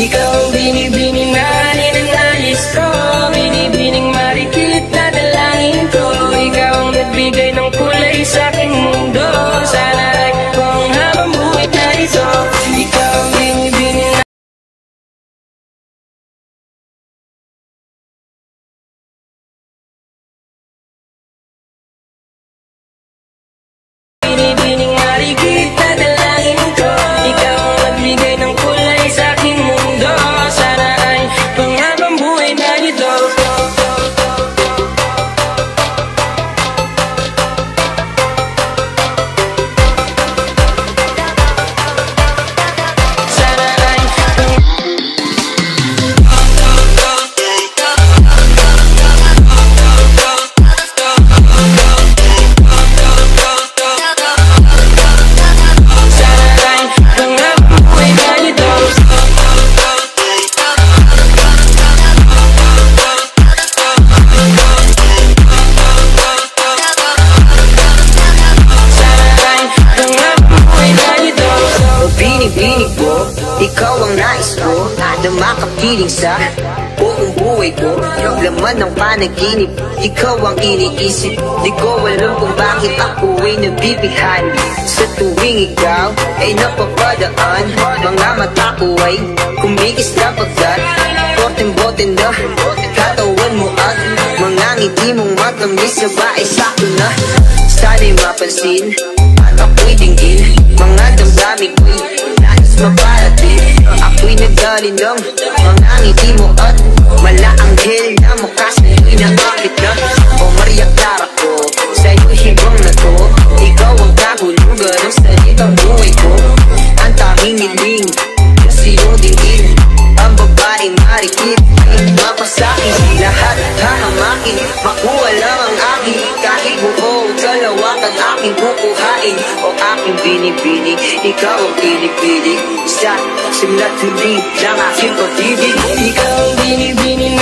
Ikaw ang binibining na ninanais ko. Binibining marikit na dalangin ko. Ikaw ang nagbigay ng kulay piling sa buong buhay ko Laman ng panaginip Ikaw ang iniisip. Di ko alam kung bakit ako ay nabibighani Sa tuwing ikaw ay napapadaan Mga mata ko ay kumikis na pagkat Bote-bote na katawan mo at Mga ngiti mong matamis na ba ay sakto na Sana'y mapansin ako'y dinggin Mga damdamin ko'y nais maparating Ako'y nagdalinang mga ngiti mo at Malaanghel na mukha sa'yo'y na O Maria Clara ko, sa'yo'y hibang na to. Ikaw ang kahulugan ng salitang buhay ko. Ang tanging hiling, kasi yung dinggin Ang babaeng marikit, mapasakin Lahat hahamakin, makuha aking kukuhain O aking binibini. Ikaw ang pinipili Isa simla't huli ng aking pag-ibig. Ikaw ang binibini